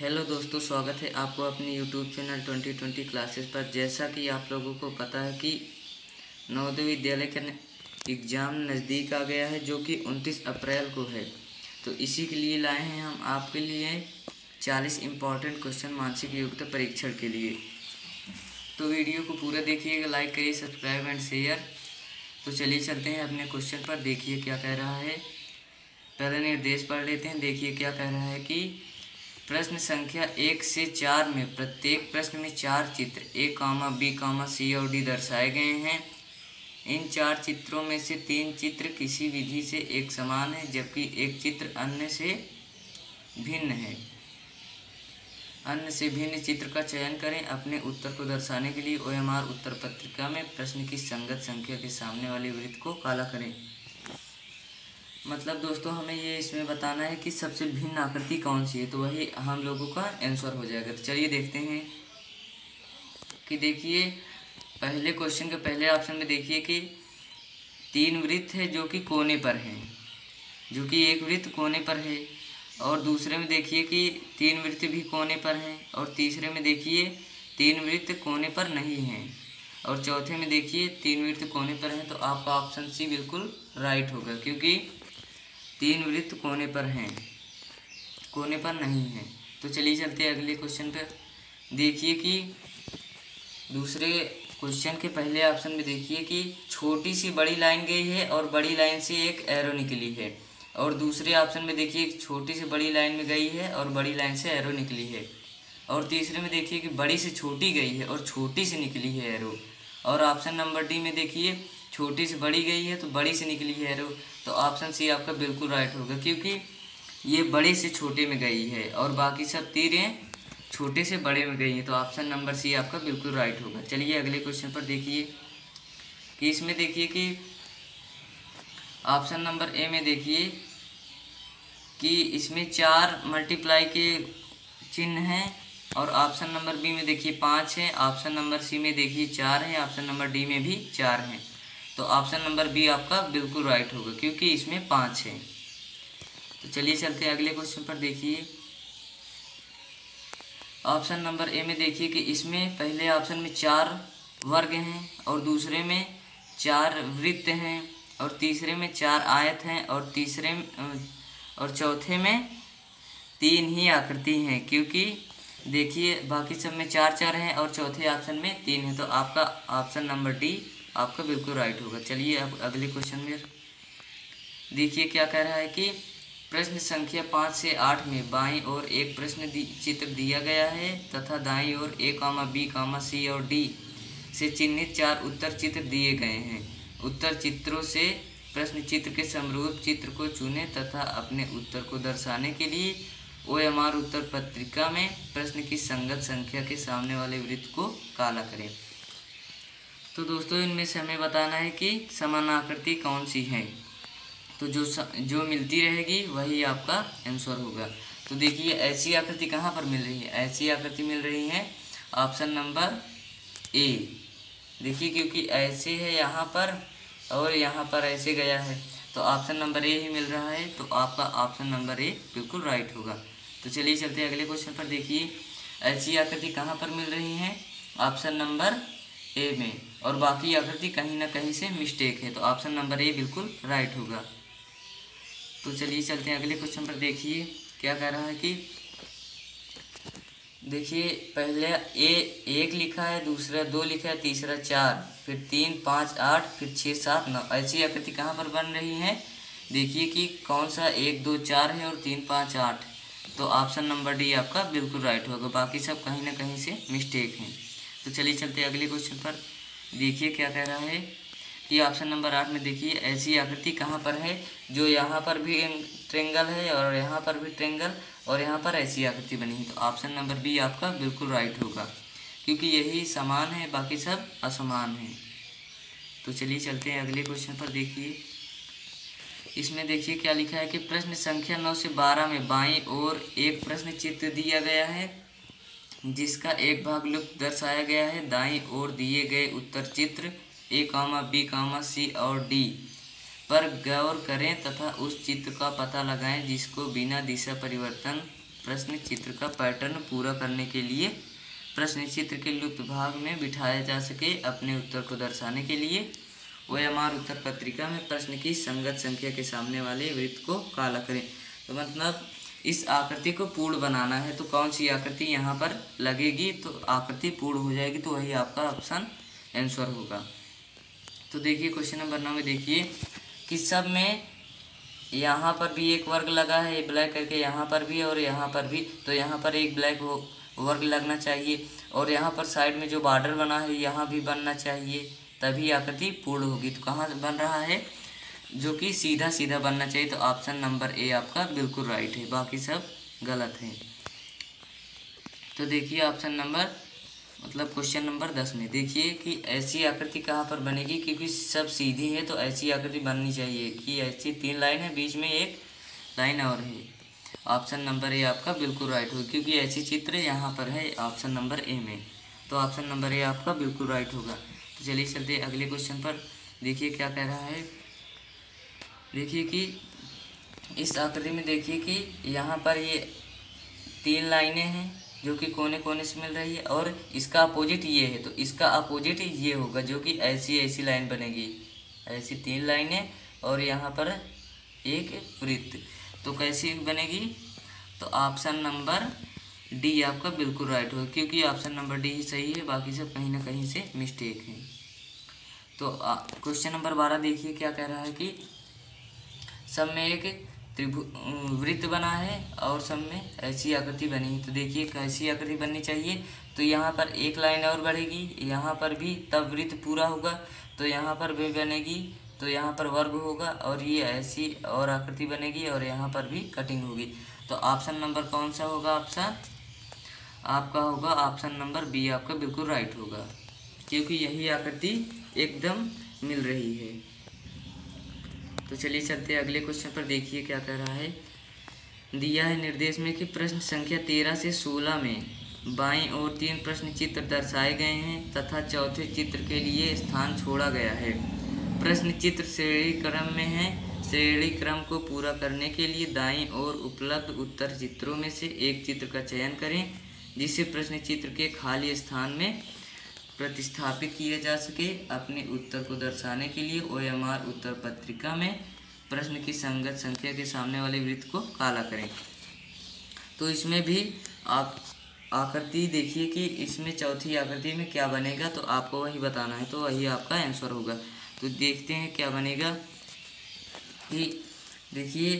Hello दोस्तों, स्वागत है आपको अपने यूट्यूब चैनल 2020 क्लासेस पर। जैसा कि आप लोगों को पता है कि नवोदय विद्यालय का एग्ज़ाम नज़दीक आ गया है, जो कि 29 अप्रैल को है। तो इसी के लिए लाए हैं हम आपके लिए 40 इंपॉर्टेंट क्वेश्चन मानसिक योग्यता परीक्षण के लिए। तो वीडियो को पूरा देखिएगा लाइक करिए सब्सक्राइब एंड शेयर तो चलिए चलते हैं अपने क्वेश्चन पर, देखिए क्या कह रहा है। पहले निर्देश पढ़ लेते हैं, देखिए क्या कह रहा है कि प्रश्न संख्या एक से चार में, प्रत्येक प्रश्न में चार चित्र, ए कामा, बी कामा, सी और डी दर्शाए गए हैं। इन चार चित्रों में से तीन चित्र किसी विधि से एक समान है, जबकि एक चित्र अन्य से भिन्न है। अन्य से भिन्न चित्र का चयन करें अपने उत्तर को दर्शाने के लिए ओएमआर उत्तर पत्रिका में प्रश्न की संगत संख्या के सामने वाले वृत्त को काला करें। मतलब दोस्तों, हमें ये इसमें बताना है कि सबसे भिन्न आकृति कौन सी है? तो वही हम लोगों का आंसर हो जाएगा। तो चलिए देखते हैं कि देखिए, पहले क्वेश्चन के पहले ऑप्शन में देखिए कि तीन वृत्त है जो कि कोने पर हैं, जो कि एक वृत्त कोने पर है। और दूसरे में देखिए कि तीन वृत्त भी कोने पर हैं और तीसरे में देखिए, तीन वृत्त कोने पर नहीं हैं। और चौथे में देखिए, तीन वृत्त कोने पर हैं तो आपका ऑप्शन सी बिल्कुल राइट होगा, क्योंकि तीन वृत्त कोने पर हैं। कोने पर नहीं हैं। तो चलिए चलते हैं अगले क्वेश्चन पर देखिए कि दूसरे क्वेश्चन के पहले ऑप्शन में देखिए कि छोटी सी बड़ी लाइन गई है और बड़ी लाइन से एक एरो निकली है। और दूसरे ऑप्शन में देखिए छोटी से बड़ी लाइन में गई है और बड़ी लाइन से एरो निकली है। और तीसरे में देखिए कि बड़ी से छोटी गई है और छोटी से निकली है एरो और ऑप्शन नंबर डी में देखिए छोटी से बड़ी गई है तो बड़ी से निकली है एरो तो ऑप्शन सी आपका बिल्कुल राइट होगा, क्योंकि ये बड़े से छोटे में गई है और बाकी सब तीरें छोटे से बड़े में गई हैं तो ऑप्शन नंबर सी आपका बिल्कुल राइट होगा। चलिए अगले क्वेश्चन पर देखिए कि इसमें देखिए कि ऑप्शन नंबर ए में देखिए कि इसमें चार मल्टीप्लाई के चिन्ह हैं और ऑप्शन नंबर बी में देखिए पाँच है ऑप्शन नंबर सी में देखिए चार है ऑप्शन नंबर डी में भी चार हैं। तो ऑप्शन नंबर बी आपका बिल्कुल राइट होगा, क्योंकि इसमें पाँच है। तो चलिए चलते हैं, अगले क्वेश्चन पर देखिए। ऑप्शन नंबर ए में देखिए कि इसमें पहले ऑप्शन में चार वर्ग हैं और दूसरे में चार वृत्त हैं और तीसरे में चार आयत हैं और तीसरे और चौथे में तीन ही आकृति हैं, क्योंकि देखिए बाकी सब में चार चार हैं और चौथे ऑप्शन में तीन है तो आपका ऑप्शन नंबर डी आपका बिल्कुल राइट होगा। चलिए अब अगले क्वेश्चन में देखिए क्या कह रहा है कि प्रश्न संख्या पाँच से आठ में बाईं ओर एक प्रश्न चित्र दिया गया है तथा दाईं ओर ए कामा, बी कामा, सी और डी से चिन्हित चार उत्तर चित्र दिए गए हैं। उत्तर चित्रों से प्रश्न चित्र के समरूप चित्र को चुने तथा अपने उत्तर को दर्शाने के लिए ओ एम आर उत्तर पत्रिका में प्रश्न की संगत संख्या के सामने वाले वृत्त को काला करें। तो दोस्तों इनमें से हमें बताना है कि समान आकृति कौन सी है? तो जो स, जो मिलती रहेगी वही आपका आंसर होगा। तो देखिए ऐसी आकृति कहाँ पर मिल रही है? ऐसी आकृति मिल रही है ऑप्शन नंबर ए देखिए क्योंकि ऐसे है यहाँ पर और यहाँ पर ऐसे गया है तो ऑप्शन नंबर ए ही मिल रहा है तो आपका ऑप्शन नंबर ए बिल्कुल राइट होगा। तो चलिए चलते अगले क्वेश्चन पर देखिए। ऐसी आकृति कहाँ पर मिल रही है? ऑप्शन नंबर ए में। और बाकी आकृति कहीं ना कहीं से मिस्टेक है तो ऑप्शन नंबर ए बिल्कुल राइट होगा। तो चलिए चलते हैं अगले क्वेश्चन पर, देखिए क्या कह रहा है कि, देखिए पहले ए एक लिखा है, दूसरा दो लिखा है, तीसरा चार, फिर तीन, पाँच, आठ, फिर छः, सात, नौ, ऐसी आकृति कहाँ पर बन रही है? देखिए कि कौन सा एक, दो, चार है और तीन, पाँच, आठ। तो ऑप्शन नंबर डी आपका बिल्कुल राइट होगा, बाकी सब कहीं ना कहीं से मिस्टेक हैं। तो चलिए चलते अगले क्वेश्चन पर। देखिए क्या कह रहा है कि ऑप्शन नंबर आठ में देखिए, ऐसी आकृति कहाँ पर है? जो यहाँ पर भी ट्रेंगल है और यहाँ पर भी ट्रेंगल और यहाँ पर ऐसी आकृति बनी है। तो ऑप्शन नंबर बी आपका बिल्कुल राइट होगा। क्योंकि यही समान है, बाकी सब असमान है। तो चलिए चलते हैं अगले क्वेश्चन पर देखिए। इसमें देखिए क्या लिखा है कि प्रश्न संख्या नौ से बारह में बाई और एक प्रश्न चित्र दिया गया है। जिसका एक भाग लुप्त दर्शाया गया है। दाई ओर दिए गए उत्तर चित्र ए कामा बी कामा सी और डी पर गौर करें तथा उस चित्र का पता लगाएँ जिसको बिना दिशा परिवर्तन प्रश्न चित्र का पैटर्न पूरा करने के लिए प्रश्न चित्र के लुप्त भाग में बिठाया जा सके अपने उत्तर को दर्शाने के लिए। ओएमआर उत्तर पत्रिका में प्रश्न की संगत संख्या के सामने वाले वृत्त को काला करें। तो मतलब इस आकृति को पूर्ण बनाना है। तो कौन सी आकृति यहाँ पर लगेगी? तो आकृति पूर्ण हो जाएगी तो वही आपका ऑप्शन आंसर होगा। तो देखिए क्वेश्चन नंबर नौ में देखिए कि सब में यहाँ पर भी एक वर्ग लगा है ब्लैक करके यहाँ पर भी और यहाँ पर भी। तो यहाँ पर एक ब्लैक वर्ग लगना चाहिए और यहाँ पर साइड में जो बॉर्डर बना है, यहाँ भी बनना चाहिए। तभी आकृति पूर्ण होगी। तो कहाँ बन रहा है? जो कि सीधा सीधा बनना चाहिए तो ऑप्शन नंबर ए आपका बिल्कुल राइट है। बाकी सब गलत है। तो देखिए ऑप्शन नंबर मतलब क्वेश्चन नंबर दस में। देखिए कि ऐसी आकृति कहाँ पर बनेगी? क्योंकि सब सीधी है तो ऐसी आकृति बननी चाहिए कि ऐसी तीन लाइन है, बीच में एक लाइन और है। ऑप्शन नंबर ए आपका बिल्कुल राइट होगा, क्योंकि ऐसी चित्र यहाँ पर है ऑप्शन नंबर ए में। तो ऑप्शन नंबर ए आपका बिल्कुल राइट होगा। तो चलिए चलते अगले क्वेश्चन पर। देखिए क्या कह रहा है। देखिए कि इस आकृति में देखिए कि यहाँ पर ये तीन लाइनें हैं जो कि कोने कोने से मिल रही है और इसका अपोजिट ये है। तो इसका अपोजिट ये होगा जो कि ऐसी ऐसी लाइन बनेगी। ऐसी तीन लाइनें और यहाँ पर एक वृत्त। तो कैसी बनेगी? तो ऑप्शन नंबर डी आपका बिल्कुल राइट होगा, क्योंकि ऑप्शन नंबर डी ही सही है, बाकी सब कहीं ना कहीं से मिस्टेक है। तो क्वेश्चन नंबर बारह देखिए क्या कह रहा है कि सब में एक त्रिभु, वृत्त बना है और सब में ऐसी आकृति बनी है। तो देखिए कैसी आकृति बननी चाहिए। तो यहाँ पर एक लाइन और बढ़ेगी। यहाँ पर भी तब वृत्त पूरा होगा। तो यहाँ पर भी बनेगी। तो यहाँ पर वर्ग होगा और ये ऐसी और आकृति बनेगी और यहाँ पर भी कटिंग होगी। तो ऑप्शन नंबर कौन सा होगा ऑप्शन आपका होगा ऑप्शन नंबर बी। आपका बिल्कुल राइट होगा। क्योंकि यही आकृति एकदम मिल रही है। तो चलिए चलते हैं अगले क्वेश्चन पर, देखिए क्या कह रहा है। दिया है निर्देश में कि प्रश्न संख्या तेरह से सोलह में बाएँ और तीन प्रश्न चित्र दर्शाए गए हैं तथा चौथे चित्र के लिए स्थान छोड़ा गया है। प्रश्न चित्र श्रेणी क्रम में है। श्रेणी क्रम को पूरा करने के लिए दाएँ और उपलब्ध उत्तर चित्रों में से एक चित्र का चयन करें जिससे प्रश्न चित्र के खाली स्थान में प्रतिस्थापित किए जा सके अपने उत्तर को दर्शाने के लिए ओएमआर उत्तर पत्रिका में प्रश्न की संगत संख्या के सामने वाले वृत्त को काला करें। तो इसमें भी आप आकृति देखिए कि इसमें चौथी आकृति में क्या बनेगा तो आपको वही बताना है तो वही आपका आंसर होगा। तो देखते हैं क्या बनेगा। कि देखिए,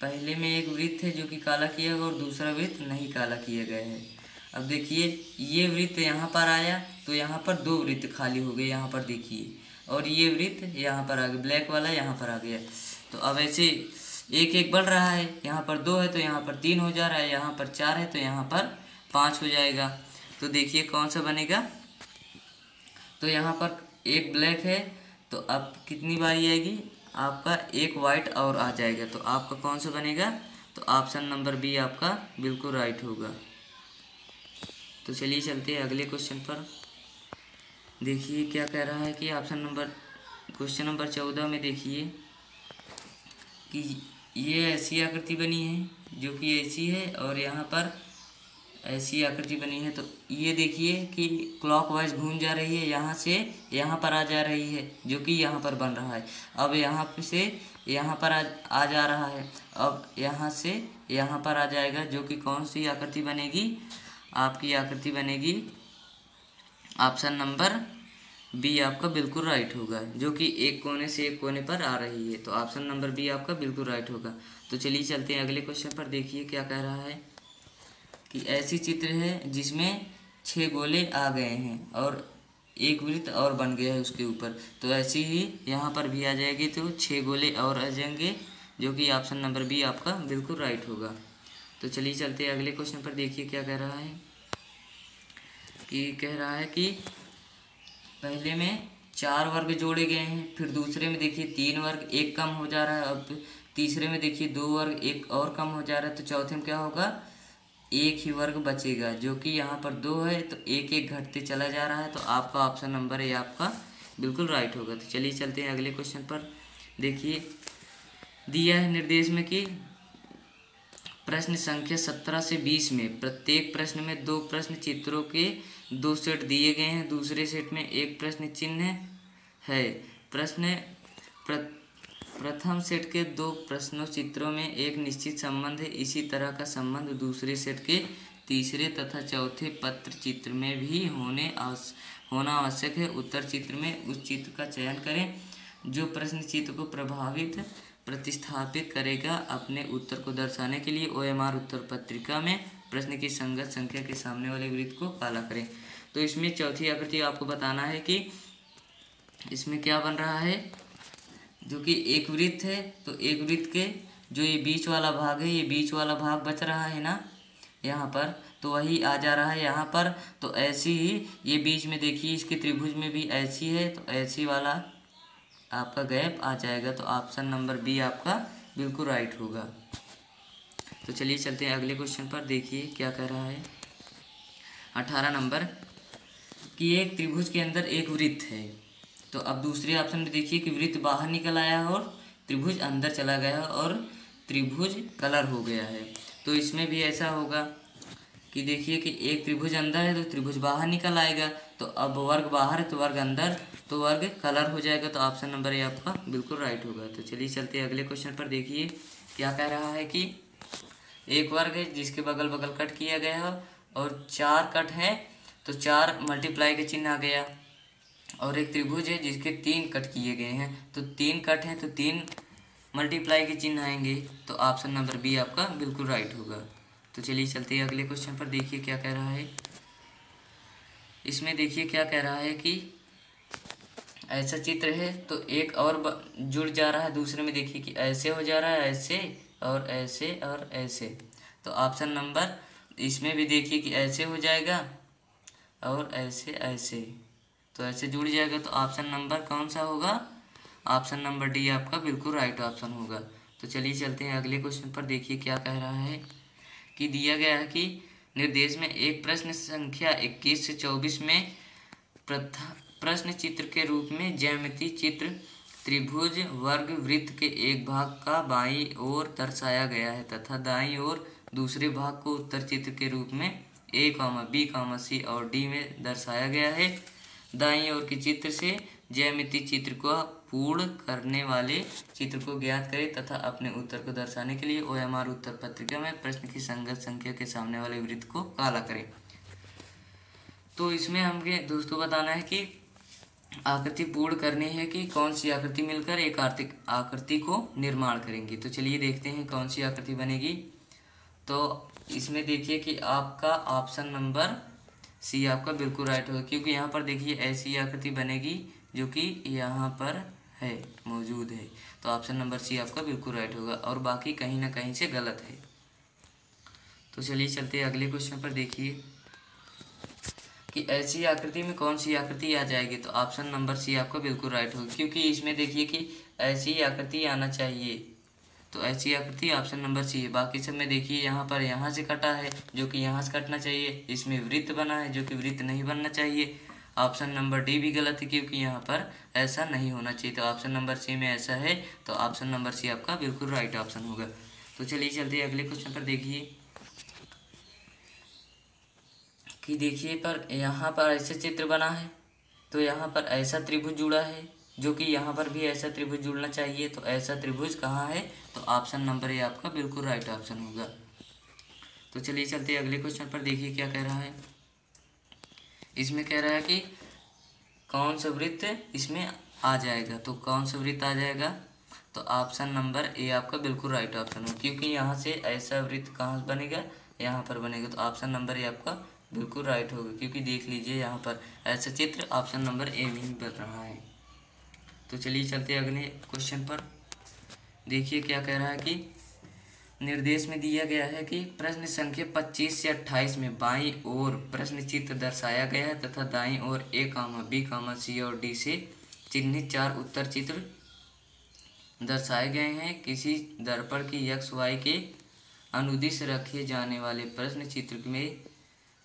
पहले में एक वृत्त है जो कि काला किया गया और दूसरा वृत्त नहीं काला किया गया है। अब देखिए ये वृत्त यहाँ पर आया तो यहाँ पर दो वृत्त खाली हो गए यहाँ पर देखिए और ये वृत्त यहाँ पर आ गया ब्लैक वाला यहाँ पर आ गया तो अब ऐसे एक एक बढ़ रहा है यहाँ पर दो है तो यहाँ पर तीन हो जा रहा है यहाँ पर चार है तो यहाँ पर पाँच हो जाएगा तो देखिए कौन सा बनेगा तो यहाँ पर एक ब्लैक है तो अब कितनी बारी आएगी आपका एक वाइट और आ जाएगा तो आपका कौन सा बनेगा तो ऑप्शन नंबर बी आपका बिल्कुल राइट होगा तो चलिए चलते हैं अगले क्वेश्चन पर। देखिए क्या कह रहा है कि ऑप्शन नंबर क्वेश्चन नंबर चौदह में देखिए कि ये ऐसी आकृति बनी है जो कि ऐसी है और यहाँ पर ऐसी आकृति बनी है। तो ये देखिए कि क्लॉकवाइज घूम जा रही है यहाँ से यहाँ पर आ जा रही है जो कि यहाँ पर बन रहा है। अब यहाँ से यहाँ पर आ, आ जा रहा है। अब यहाँ से यहाँ पर आ जाएगा जो कि कौन सी आकृति बनेगी? आपकी आकृति बनेगी ऑप्शन नंबर बी आपका बिल्कुल राइट होगा, जो कि एक कोने से एक कोने पर आ रही है। तो ऑप्शन नंबर बी आपका बिल्कुल राइट होगा। तो चलिए चलते हैं अगले क्वेश्चन पर, देखिए क्या कह रहा है कि ऐसी चित्र है जिसमें छः गोले आ गए हैं और एक वृत्त और बन गया है उसके ऊपर। तो ऐसी ही यहाँ पर भी आ जाएगी तो छः गोले और आ जाएँगे, जो कि ऑप्शन नंबर बी आपका बिल्कुल राइट होगा। तो चलिए चलते हैं, अगले क्वेश्चन पर देखिए क्या कह रहा है। कि कह रहा है कि पहले में चार वर्ग जोड़े गए हैं, फिर दूसरे में देखिए तीन वर्ग एक कम हो जा रहा है, अब तीसरे में देखिए दो वर्ग एक और कम हो जा रहा है तो चौथे में क्या होगा? एक ही वर्ग बचेगा, जो कि यहाँ पर दो है तो एक एक घटते चला जा रहा है तो आपका ऑप्शन नंबर है आपका बिल्कुल राइट होगा। तो चलिए चलते हैं अगले क्वेश्चन पर। देखिए, दिया है निर्देश में कि प्रश्न संख्या सत्रह से बीस में प्रत्येक प्रश्न में दो प्रश्न चित्रों के दो सेट दिए गए हैं दूसरे सेट में एक प्रश्न चिन्ह है। प्रश्न प्र, प्रथम सेट के दो प्रश्नों चित्रों में एक निश्चित संबंध है इसी तरह का संबंध दूसरे सेट के तीसरे तथा चौथे पत्र चित्र में भी होने आवस, होना आवश्यक है। उत्तर चित्र में उस चित्र का चयन करें जो प्रश्न चित्र को प्रभावित प्रतिस्थापित करेगा अपने उत्तर को दर्शाने के लिए ओ एम आर उत्तर पत्रिका में प्रश्न की संगत संख्या के सामने वाले वृत्त को काला करें। तो इसमें चौथी आकृति आपको बताना है कि इसमें क्या बन रहा है? जो कि एक वृत्त है तो एक वृत्त के जो ये बीच वाला भाग है, ये बीच वाला भाग बच रहा है ना? यहाँ पर तो वही आ जा रहा है यहाँ पर तो ऐसी ही, ये बीच में देखिए, इसके त्रिभुज में भी ऐसी है तो ऐसी वाला आपका गैप आ जाएगा तो ऑप्शन नंबर बी आपका बिल्कुल राइट होगा। तो चलिए चलते हैं अगले क्वेश्चन पर, देखिए क्या कह रहा है। अठारह नंबर, कि एक त्रिभुज के अंदर एक वृत्त है। तो अब दूसरे ऑप्शन में देखिए कि वृत्त बाहर निकल आया है और त्रिभुज अंदर चला गया है और त्रिभुज कलर हो गया है। तो इसमें भी ऐसा होगा कि देखिए कि एक त्रिभुज अंदर है तो त्रिभुज बाहर निकल आएगा। तो अब वर्ग बाहर है तो वर्ग अंदर तो वर्ग कलर हो जाएगा तो ऑप्शन नंबर ए आपका बिल्कुल राइट होगा। तो चलिए चलते हैं अगले क्वेश्चन पर, देखिए क्या कह रहा है कि एक वर्ग है जिसके बगल बगल कट किया गया है और चार कट है तो चार मल्टीप्लाई का चिन्ह आ गया। और एक त्रिभुज है जिसके तीन कट किए गए हैं तो तीन कट हैं तो तीन मल्टीप्लाई के चिन्ह आएँगे तो ऑप्शन नंबर बी आपका बिल्कुल राइट होगा। तो चलिए चलते हैं अगले क्वेश्चन पर, देखिए क्या कह रहा है। इसमें देखिए क्या कह रहा है कि ऐसा चित्र है तो एक और जुड़ जा रहा है, दूसरे में देखिए कि ऐसे हो जा रहा है, ऐसे और ऐसे और ऐसे। तो ऑप्शन नंबर इसमें भी देखिए कि ऐसे हो जाएगा और ऐसे ऐसे। तो ऐसे जुड़ जाएगा तो ऑप्शन नंबर कौन सा होगा? ऑप्शन नंबर डी आपका बिल्कुल राइट ऑप्शन होगा। तो चलिए चलते हैं अगले क्वेश्चन पर, देखिए क्या कह रहा है कि दिया गया है कि निर्देश में एक प्रश्न संख्या इक्कीस से चौबीस में प्रश्न चित्र के रूप में ज्यामिति चित्र त्रिभुज वर्ग वृत्त के एक भाग का बाई ओर दर्शाया गया है तथा दाई ओर दूसरे भाग को उत्तर चित्र के रूप में A comma B comma C और डी में दर्शाया गया है। दाई ओर के चित्र से ज्यामिति चित्र को पूर्ण करने वाले चित्र को ज्ञात करें तथा अपने उत्तर को दर्शाने के लिए ओ एम आर उत्तर पत्रिका में प्रश्न की संगत संख्या के सामने वाले वृत्त को काला करें। तो इसमें हमें दोस्तों बताना है कि आकृति पूर्ण करनी है कि कौन सी आकृति मिलकर एक आर्थिक आकृति को निर्माण करेंगी? तो चलिए देखते हैं कौन सी आकृति बनेगी। तो इसमें देखिए कि आपका ऑप्शन नंबर सी आपका बिल्कुल राइट होगा, क्योंकि यहाँ पर देखिए ऐसी आकृति बनेगी जो कि यहाँ पर है, मौजूद है। तो ऑप्शन नंबर सी आपका बिल्कुल राइट होगा और बाकी कहीं ना कहीं से गलत है। तो चलिए चलते हैं अगले क्वेश्चन पर देखिए कि ऐसी आकृति में कौन सी आकृति आ जाएगी। तो ऑप्शन नंबर सी आपका बिल्कुल राइट होगा, क्योंकि इसमें देखिए कि ऐसी आकृति आना चाहिए। तो ऐसी आकृति ऑप्शन नंबर सी है। बाकी सब में देखिए यहाँ पर यहाँ से कटा है, जो कि यहाँ से कटना चाहिए। इसमें वृत्त बना है, जो कि वृत्त नहीं बनना चाहिए। ऑप्शन नंबर डी भी गलत है क्योंकि यहाँ पर ऐसा नहीं होना चाहिए। तो ऑप्शन नंबर सी में ऐसा है तो ऑप्शन नंबर सी आपका बिल्कुल राइट ऑप्शन होगा। तो चलिए चलते अगले क्वेश्चन पर देखिए। कि देखिए पर यहाँ पर ऐसे चित्र बना है तो यहाँ पर ऐसा त्रिभुज जुड़ा है, जो कि यहाँ पर भी ऐसा त्रिभुज जुड़ना चाहिए। तो ऐसा त्रिभुज कहाँ है? तो ऑप्शन नंबर ए आपका बिल्कुल राइट ऑप्शन होगा। तो चलिए चलते अगले क्वेश्चन पर देखिए क्या कह रहा है। इसमें कह रहा है कि कौन सा वृत्त इसमें आ जाएगा? तो कौन सा वृत्त आ जाएगा? तो ऑप्शन नंबर ए आपका बिल्कुल राइट ऑप्शन हो, क्योंकि यहाँ से ऐसा वृत्त कहाँ बनेगा? यहाँ पर बनेगा। तो ऑप्शन नंबर ए आपका बिल्कुल राइट होगा, क्योंकि देख लीजिए यहाँ पर ऐसा चित्र ऑप्शन नंबर ए में ही बन रहा है। तो चलिए चलते अगले क्वेश्चन पर। देखिए क्या कह रहा है कि निर्देश में दिया गया है कि प्रश्न संख्या 25 से 28 में बाई ओर प्रश्न चित्र दर्शाया गया है तथा दाई ओर ए कामा, बी कामा, सी और डी से चिन्हित चार उत्तर चित्र दर्शाए गए हैं। किसी दर्पण की यक्स वाई के अनुदिश रखे जाने वाले प्रश्न चित्र में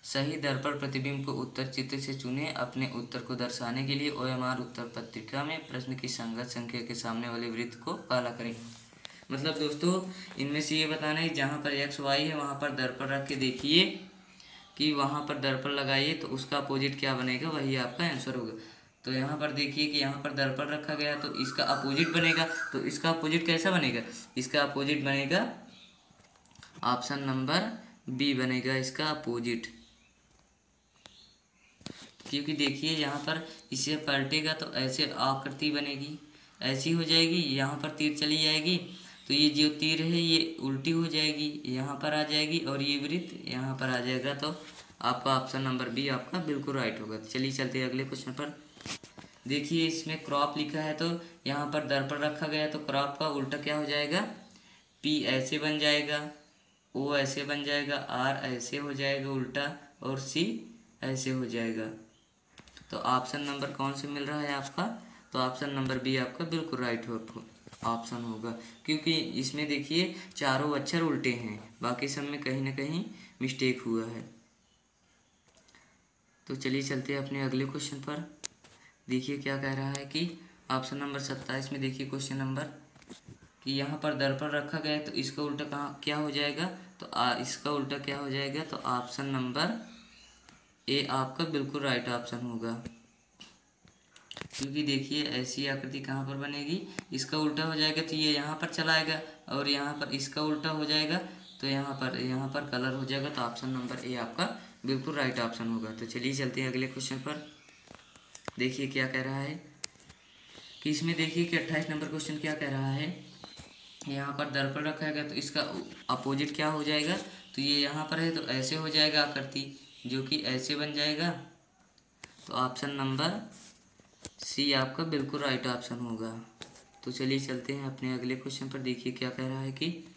सही दर्पण प्रतिबिंब को उत्तर चित्र से चुने, अपने उत्तर को दर्शाने के लिए ओएमआर उत्तर पत्रिका में प्रश्न की संगत संख्या के सामने वाले वृत्त को काला करें। मतलब दोस्तों, इनमें से ये बताना है, जहाँ पर एक्स वाई है, वहाँ पर दर्पण रख के देखिए कि वहाँ पर दर्पण लगाइए तो उसका अपोजिट क्या बनेगा, वही आपका आंसर होगा। तो यहाँ पर देखिए कि यहाँ पर दर्पण रखा गया तो इसका अपोजिट बनेगा। तो इसका अपोजिट कैसा बनेगा? इसका अपोजिट बनेगा ऑप्शन नंबर बी बनेगा इसका अपोजिट क्योंकि देखिए, यहाँ पर इसे पलटेगा तो ऐसे आकृति बनेगी, ऐसी हो जाएगी, यहाँ पर तीर चली जाएगी तो ये जो तीर है, ये उल्टी हो जाएगी, यहाँ पर आ जाएगी और ये वृत्त यहाँ पर आ जाएगा। तो आपका ऑप्शन नंबर बी आपका बिल्कुल राइट होगा। तो चलिए चलते हैं अगले क्वेश्चन पर। देखिए, इसमें क्रॉप लिखा है तो यहाँ पर दर्पण रखा गया तो क्रॉप का उल्टा क्या हो जाएगा? पी ऐसे बन जाएगा ओ ऐसे बन जाएगा आर ऐसे हो जाएगा उल्टा और सी ऐसे हो जाएगा। तो ऑप्शन नंबर कौन से मिल रहा है आपका? तो ऑप्शन नंबर बी आपका बिल्कुल राइट हो ऑप्शन होगा। क्योंकि इसमें देखिए चारों अक्षर उल्टे हैं। बाकी सब में कहीं ना कहीं मिस्टेक हुआ है। तो चलिए चलते हैं अपने अगले क्वेश्चन पर। देखिए क्या कह रहा है कि ऑप्शन नंबर सत्ताईस में देखिए क्वेश्चन नंबर कि यहाँ पर दर्पण रखा गया तो इसका उल्टा कहाँ क्या हो जाएगा? तो आ, इसका उल्टा क्या हो जाएगा? तो ऑप्शन नंबर ए आपका बिल्कुल राइट ऑप्शन होगा। क्योंकि देखिए, ऐसी आकृति कहाँ पर बनेगी? इसका उल्टा हो जाएगा तो ये यहाँ पर चला आएगा और यहाँ पर इसका उल्टा हो जाएगा तो यहाँ पर यहाँ पर कलर हो जाएगा तो ऑप्शन नंबर ए आपका बिल्कुल राइट ऑप्शन होगा। तो चलिए चलते हैं अगले क्वेश्चन पर। देखिए क्या कह रहा है कि इसमें देखिए कि अट्ठाईस नंबर क्वेश्चन क्या कह रहा है? यहाँ पर दर्पण रखा गया तो इसका अपोजिट क्या हो जाएगा? तो ये यहाँ पर है तो ऐसे हो जाएगा आकृति जो कि ऐसे बन जाएगा। तो ऑप्शन नंबर सी, आपका बिल्कुल राइट ऑप्शन होगा। तो चलिए चलते हैं अपने अगले क्वेश्चन पर। देखिए क्या कह रहा है कि,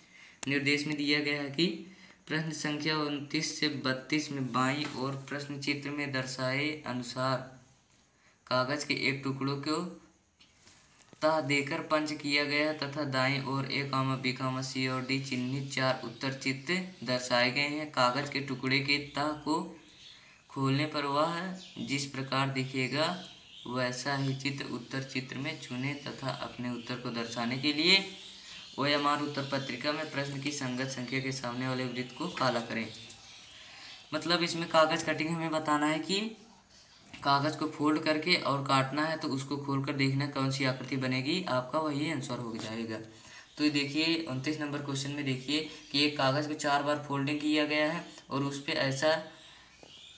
निर्देश में दिया गया है कि प्रश्न संख्या उनतीस से बत्तीस में बाई और प्रश्न चित्र में दर्शाए अनुसार कागज़ के एक टुकड़ों को तह देकर पंच किया गया तथा दाएँ और ए, कामा, बी, कामा, सी और डी चिन्हित चार उत्तर चित्र दर्शाए गए हैं। कागज़ के टुकड़े के तह को खोलने पर वह जिस प्रकार दिखेगा वैसा ही चित्र उत्तर चित्र में चुने तथा अपने उत्तर को दर्शाने के लिए ओएमआर उत्तर पत्रिका में प्रश्न की संगत संख्या के सामने वाले वृत्त को काला करें। मतलब इसमें कागज़ कटिंग हमें बताना है कि कागज़ को फोल्ड करके और काटना है तो उसको खोल कर देखना कौन सी आकृति बनेगी, आपका वही आंसर हो जाएगा। तो देखिए, उनतीस नंबर क्वेश्चन में देखिए कि एक कागज़ को चार बार फोल्डिंग किया गया है और उस पर ऐसा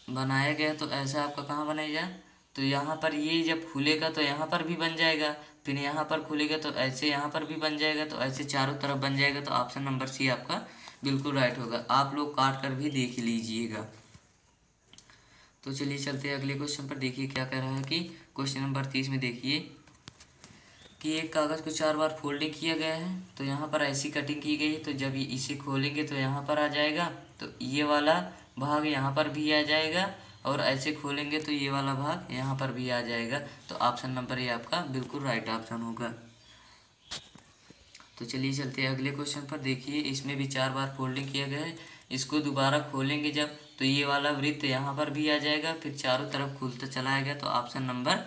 बनाया गया तो ऐसा आपका कहाँ बनेगा तो यहाँ पर ये जब खुलेगा तो यहाँ पर भी बन जाएगा। फिर यहाँ पर खुलेगा तो ऐसे यहाँ पर भी बन जाएगा तो ऐसे चारों तरफ़ बन जाएगा तो ऑप्शन नंबर सी आपका बिल्कुल राइट होगा। आप लोग काट कर भी देख लीजिएगा। तो चलिए चलते हैं अगले क्वेश्चन पर। देखिए क्या कह रहा है कि क्वेश्चन नंबर तीस में देखिए कि एक कागज़ को चार बार फोल्डिंग किया गया है तो यहाँ पर ऐसी कटिंग की गई है तो जब इसे खोलेंगे तो यहाँ पर आ जाएगा तो ये वाला भाग यहाँ पर भी आ जाएगा। और ऐसे खोलेंगे तो ये वाला भाग यहाँ पर भी आ जाएगा। तो ऑप्शन नंबर ये आपका बिल्कुल राइट ऑप्शन होगा। तो चलिए चलते हैं अगले क्वेश्चन पर। देखिए, इसमें भी चार बार फोल्डिंग किया गया है। इसको दोबारा खोलेंगे जब तो ये वाला वृत्त यहाँ पर भी आ जाएगा। फिर चारों तरफ़ खुलता चला आएगा। तो ऑप्शन नंबर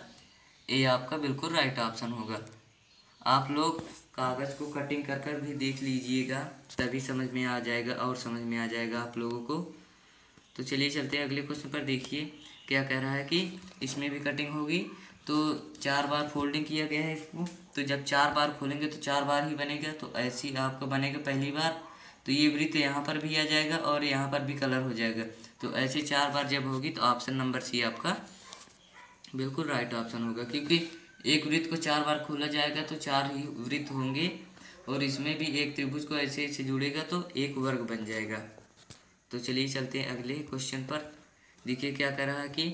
ए आपका बिल्कुल राइट ऑप्शन होगा। आप लोग कागज़ को कटिंग कर कर भी देख लीजिएगा। तभी समझ में आ जाएगा और समझ में आ जाएगा आप लोगों को। तो चलिए चलते हैं अगले क्वेश्चन पर, देखिए क्या कह रहा है कि इसमें भी कटिंग होगी। तो चार बार फोल्डिंग किया गया है इसको। तो जब चार बार खोलेंगे तो चार बार ही बनेगा। तो ऐसी आपका बनेगा पहली बार। तो ये वृत्त यहाँ पर भी आ जाएगा और यहाँ पर भी कलर हो जाएगा। तो ऐसे चार बार जब होगी तो ऑप्शन नंबर सी आपका बिल्कुल राइट ऑप्शन होगा। क्योंकि एक वृत्त को चार बार खोला जाएगा तो चार ही वृत्त होंगे और इसमें भी एक त्रिभुज को ऐसे ऐसे जुड़ेगा तो एक वर्ग बन जाएगा। तो चलिए चलते हैं अगले क्वेश्चन पर। देखिए क्या कह रहा है कि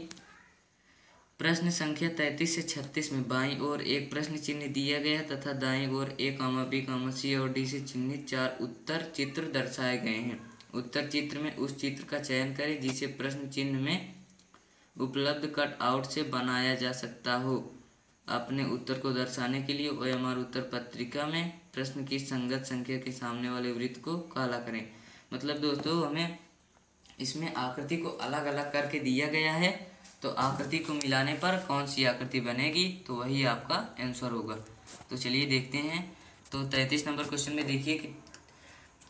प्रश्न संख्या तैंतीस से छत्तीस में बाई और एक प्रश्न चिन्ह दिया गया तथा दाई और ए कामा बी कामा सी और डी से चिन्हित चार उत्तर चित्र दर्शाए गए हैं। उत्तर चित्र में उस चित्र का चयन करें जिसे प्रश्न चिन्ह में उपलब्ध कट आउट से बनाया जा सकता हो। अपने उत्तर को दर्शाने के लिए ओएमआर उत्तर पत्रिका में प्रश्न की संगत संख्या के सामने वाले वृत्त को काला करें। मतलब दोस्तों, हमें इसमें आकृति को अलग अलग करके दिया गया है। तो आकृति को मिलाने पर कौन सी आकृति बनेगी? तो वही आपका आंसर होगा। तो चलिए देखते हैं। तो तैंतीस नंबर क्वेश्चन में देखिए कि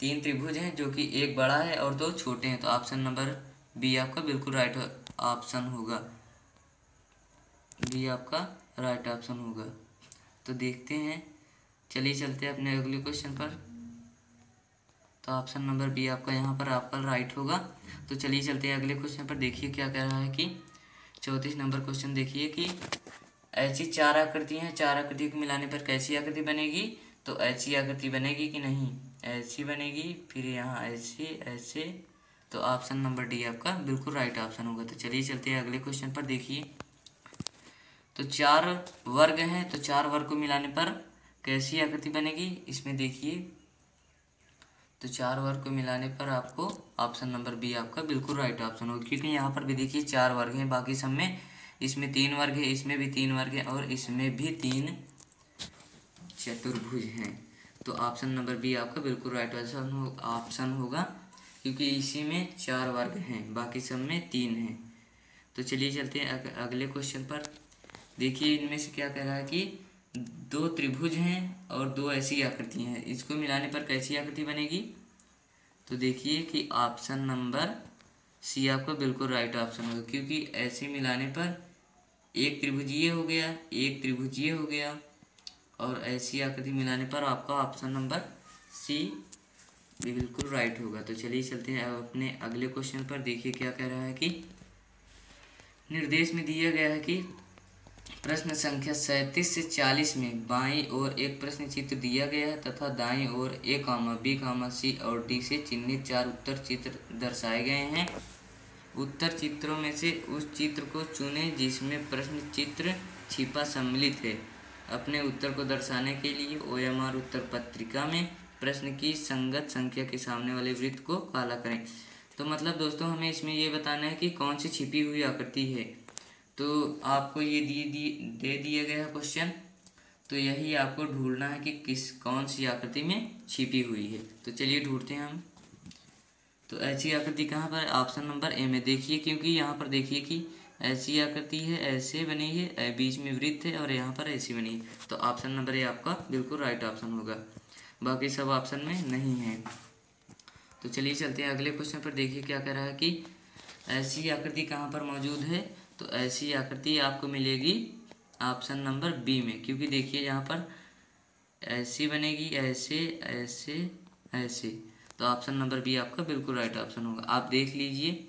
तीन त्रिभुज हैं जो कि एक बड़ा है और दो छोटे हैं। तो ऑप्शन नंबर बी आपका बिल्कुल राइट ऑप्शन होगा। बी आपका राइट ऑप्शन होगा। तो देखते हैं। चलिए चलते हैं अपने अगले क्वेश्चन पर। तो ऑप्शन नंबर बी आपका यहाँ पर आपका राइट होगा। तो चलिए चलते हैं अगले क्वेश्चन पर, देखिए क्या कह रहा है कि चौंतीस नंबर क्वेश्चन देखिए कि ऐसी चार आकृति हैं, चार आकृति को मिलाने पर कैसी आकृति बनेगी? तो ऐसी आकृति बनेगी कि नहीं, ऐसी बनेगी, फिर यहाँ ऐसे ऐसे। तो ऑप्शन नंबर डी आपका बिल्कुल राइट ऑप्शन होगा। तो चलिए चलते हैं अगले क्वेश्चन पर, देखिए। तो चार वर्ग हैं तो चार वर्ग को मिलाने पर कैसी आकृति बनेगी? इसमें देखिए तो चार वर्ग को मिलाने पर आपको ऑप्शन नंबर बी आपका बिल्कुल राइट ऑप्शन होगा। क्योंकि यहाँ पर भी देखिए चार वर्ग हैं, बाकी सब में इसमें तीन वर्ग है, इसमें भी तीन वर्ग है और इसमें भी तीन चतुर्भुज हैं। तो ऑप्शन नंबर बी आपका बिल्कुल राइट ऑप्शन ऑप्शन होगा, क्योंकि इसी में चार वर्ग हैं, बाकी सब में तीन हैं। तो चलिए चलते हैं अगले क्वेश्चन पर। देखिए इनमें से क्या कह रहा है कि दो त्रिभुज हैं और दो ऐसी आकृतियाँ हैं। इसको मिलाने पर कैसी आकृति बनेगी? तो देखिए कि ऑप्शन नंबर सी आपका बिल्कुल राइट ऑप्शन होगा, क्योंकि ऐसे मिलाने पर एक त्रिभुज ये हो गया, एक त्रिभुज ये हो गया, और ऐसी आकृति मिलाने पर आपका ऑप्शन नंबर सी बिल्कुल राइट होगा। तो चलिए चलते हैं अब अपने अगले क्वेश्चन पर, देखिए क्या कह रहा है कि निर्देश में दिया गया है कि प्रश्न संख्या सैंतीस से चालीस में बाई ओर एक प्रश्न चित्र दिया गया है तथा दाई ओर ए कामा, बी कामा, सी और डी से चिन्हित चार उत्तर चित्र दर्शाए गए हैं। उत्तर चित्रों में से उस चित्र को चुने जिसमें प्रश्न चित्र छिपा सम्मिलित है। अपने उत्तर को दर्शाने के लिए ओ एम आर उत्तर पत्रिका में प्रश्न की संगत संख्या के सामने वाले वृत्त को काला करें। तो मतलब दोस्तों, हमें इसमें यह बताना है कि कौन सी छिपी हुई आकृति है। तो आपको ये दिए दिए, दे दिया गया है क्वेश्चन तो यही आपको ढूंढना है कि किस, कौन सी आकृति में छिपी हुई है। तो चलिए ढूंढते हैं हम। तो ऐसी आकृति कहाँ पर ऑप्शन नंबर ए में देखिए, क्योंकि यहाँ पर देखिए कि ऐसी आकृति है, ऐसे बनी है बीच में वृत्त है और यहाँ पर ऐसी बनी है। तो ऑप्शन नंबर ए आपका बिल्कुल राइट ऑप्शन होगा। बाकी सब ऑप्शन में नहीं है। तो चलिए चलते हैं अगले क्वेश्चन पर, देखिए क्या कह रहा है कि ऐसी आकृति कहाँ पर मौजूद है? तो ऐसी आकृति आपको मिलेगी ऑप्शन नंबर बी में, क्योंकि देखिए यहाँ पर ऐसी बनेगी, ऐसे ऐसे ऐसे। तो ऑप्शन नंबर बी आपका बिल्कुल राइट ऑप्शन होगा। आप देख लीजिए,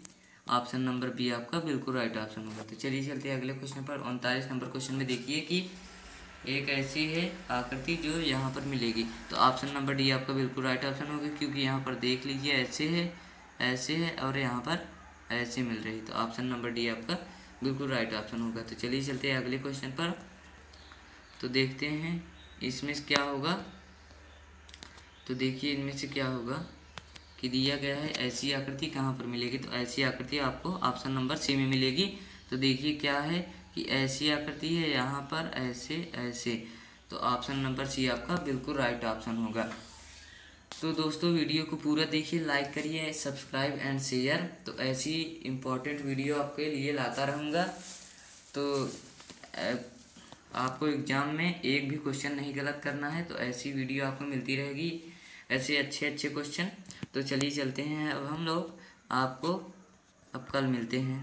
ऑप्शन नंबर बी आपका बिल्कुल राइट ऑप्शन होगा। तो चलिए चलते हैं अगले क्वेश्चन पर। उनतालीस नंबर क्वेश्चन में देखिए कि एक ऐसी है आकृति जो यहाँ पर मिलेगी। तो ऑप्शन नंबर डी आपका बिल्कुल राइट ऑप्शन होगा, क्योंकि यहाँ पर देख लीजिए ऐसे है ऐसे है और यहाँ पर ऐसे मिल रही तो ऑप्शन नंबर डी आपका बिल्कुल राइट ऑप्शन होगा। तो चलिए चलते हैं अगले क्वेश्चन पर। तो देखते हैं, इसमें से क्या होगा? तो देखिए, इनमें से क्या होगा कि दिया गया है ऐसी आकृति कहाँ पर मिलेगी? तो ऐसी आकृति आपको ऑप्शन नंबर सी में मिलेगी। तो देखिए, क्या है कि ऐसी आकृति है यहाँ पर ऐसे ऐसे। तो ऑप्शन नंबर सी आपका बिल्कुल राइट ऑप्शन होगा। तो दोस्तों, वीडियो को पूरा देखिए लाइक करिए सब्सक्राइब एंड शेयर तो ऐसी इम्पोर्टेंट वीडियो आपके लिए लाता रहूँगा। तो आपको एग्ज़ाम में एक भी क्वेश्चन नहीं गलत करना है तो ऐसी वीडियो आपको मिलती रहेगी। ऐसे अच्छे अच्छे क्वेश्चन तो चलिए चलते हैं अब हम लोग। आपको अब कल मिलते हैं।